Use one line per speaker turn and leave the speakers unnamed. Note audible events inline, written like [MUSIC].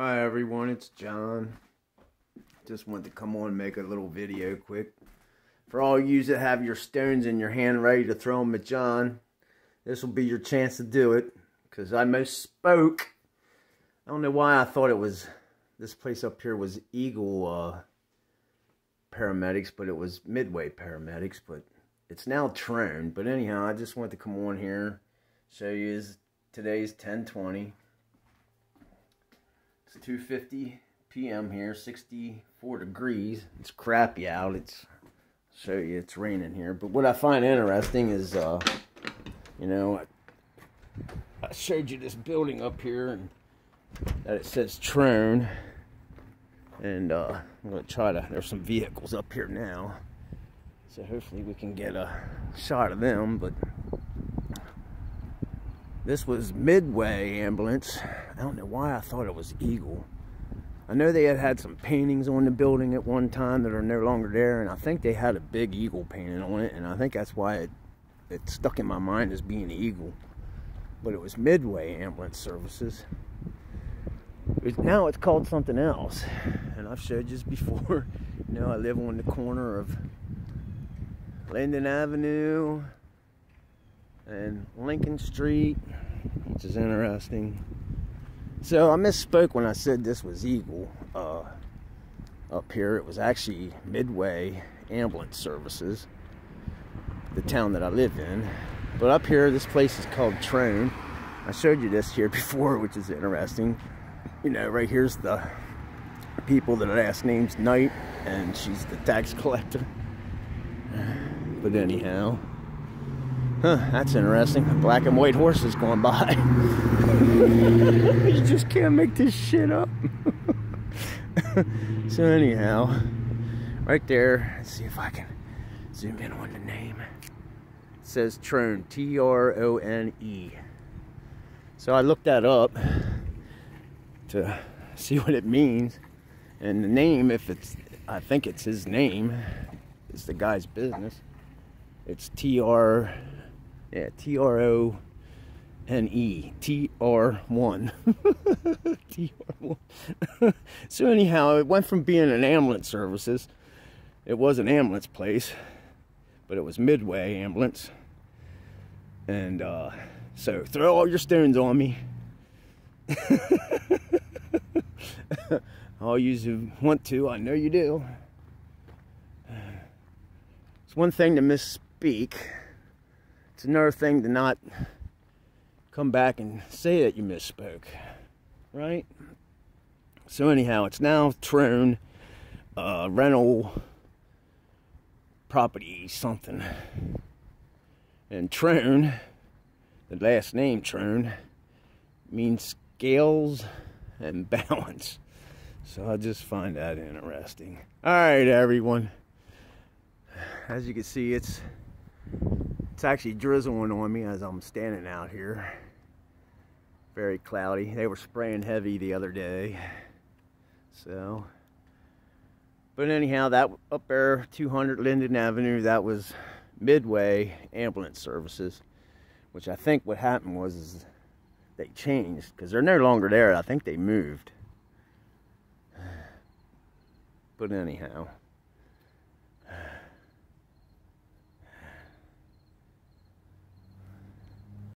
Hi everyone, it's John. Just wanted to come on and make a little video quick. For all you that have your stones in your hand ready to throw them at John, this will be your chance to do it. Because I most spoke. I don't know why I thought it was, this place up here was Eagle uh, paramedics, but it was Midway paramedics, but it's now Trone. But anyhow, I just wanted to come on here, show you today's 1020. It's 2.50 p.m. here, 64 degrees. It's crappy out. It's show you it's raining here. But what I find interesting is, uh, you know, I, I showed you this building up here and that it says Trone. And uh, I'm going to try to, there's some vehicles up here now. So hopefully we can get a shot of them. But this was Midway Ambulance. I don't know why I thought it was Eagle. I know they had had some paintings on the building at one time that are no longer there, and I think they had a big eagle painted on it, and I think that's why it, it stuck in my mind as being Eagle. But it was Midway Ambulance Services. Now it's called something else, and I've showed you this before. [LAUGHS] You know, I live on the corner of Linden Avenue and Lincoln Street, which is interesting. So I misspoke when I said this was Eagle uh, up here. It was actually Midway Ambulance Services, the town that I live in. But up here, this place is called Trone. I showed you this here [LAUGHS] before, which is interesting. You know, right here's the people that last name's Knight, and she's the tax collector. But anyhow, Huh, that's interesting. Black and white horses going by. [LAUGHS] you just can't make this shit up. [LAUGHS] so anyhow, right there, let's see if I can zoom in on the name. It says Trone, T-R-O-N-E. So I looked that up to see what it means. And the name, if it's, I think it's his name, it's the guy's business. It's T-R yeah, T R O N E. T R 1. [LAUGHS] T R 1. [LAUGHS] so, anyhow, it went from being an ambulance services, it was an ambulance place, but it was Midway Ambulance. And uh, so, throw all your stones on me. [LAUGHS] all you who want to, I know you do. It's one thing to misspeak it's another thing to not come back and say that you misspoke, right? So anyhow, it's now Trone uh, rental property something. And Trone, the last name Trone, means scales and [LAUGHS] balance. So I just find that interesting. All right, everyone. As you can see, it's it's actually drizzling on me as I'm standing out here. Very cloudy. They were spraying heavy the other day. So, but anyhow, that up there, 200 Linden Avenue, that was Midway Ambulance Services, which I think what happened was they changed because they're no longer there. I think they moved. [SIGHS] But anyhow.